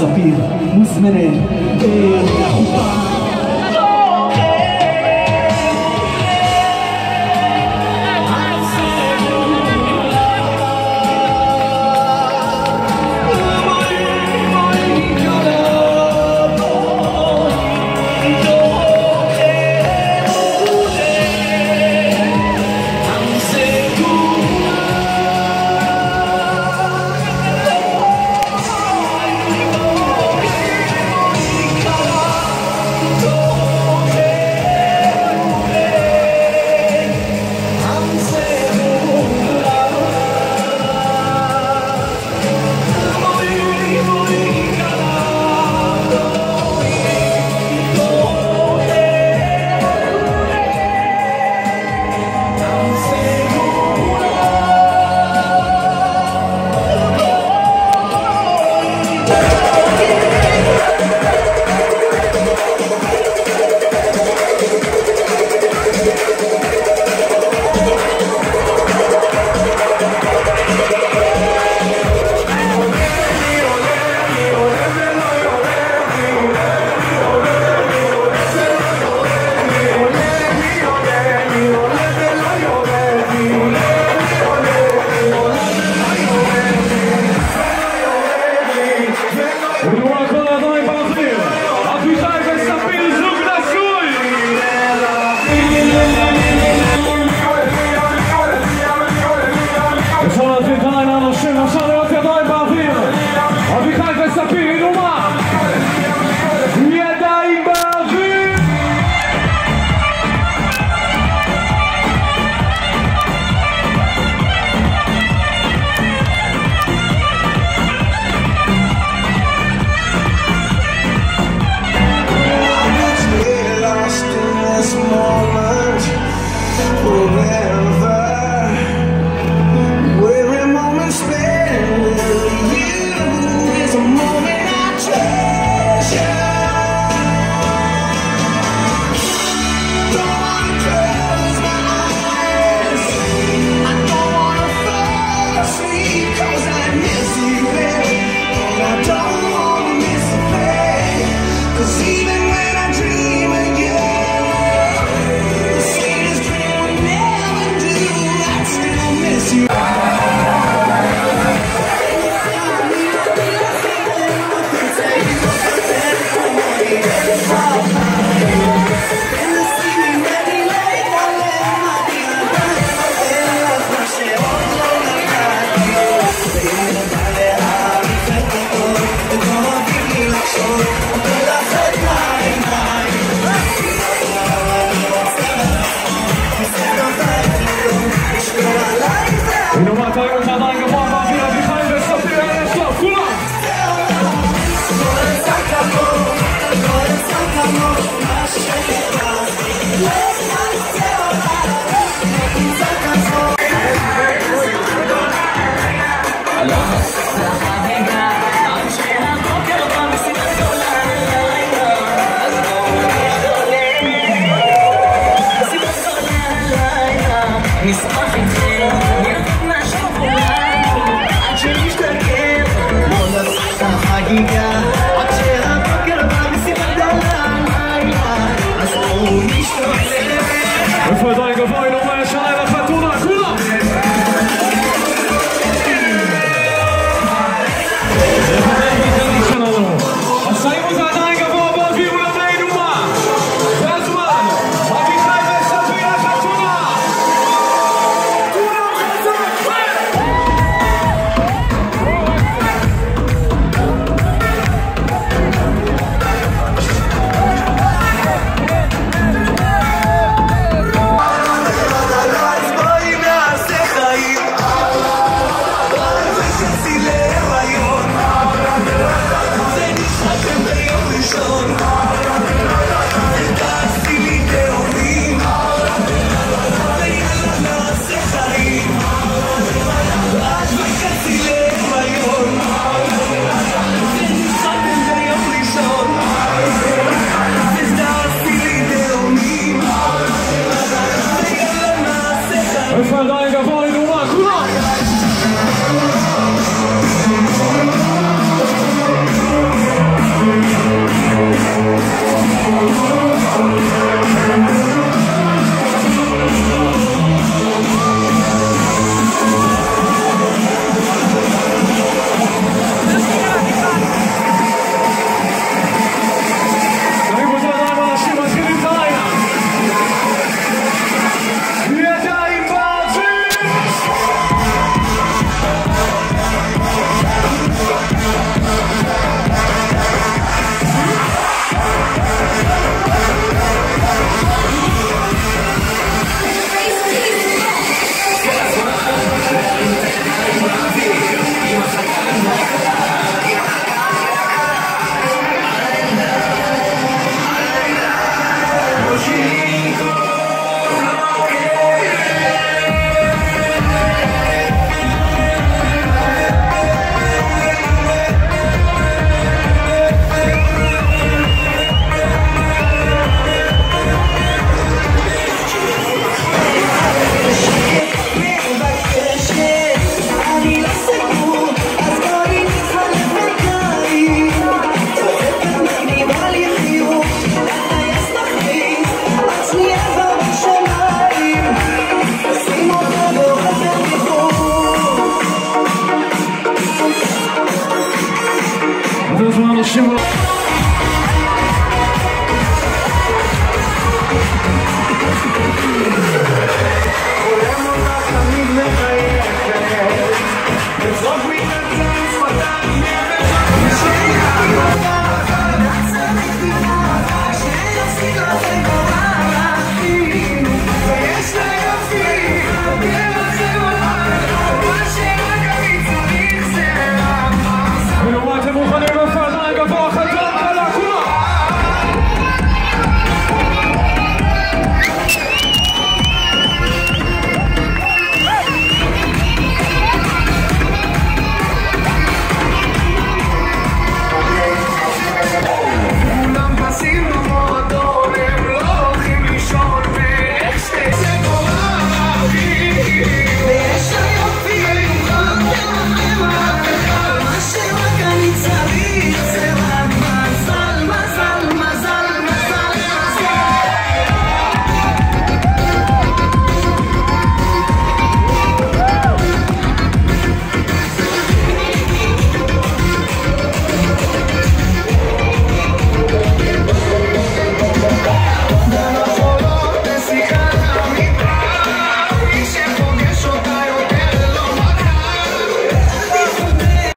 Sofia, Musmene, We want to 你幸福。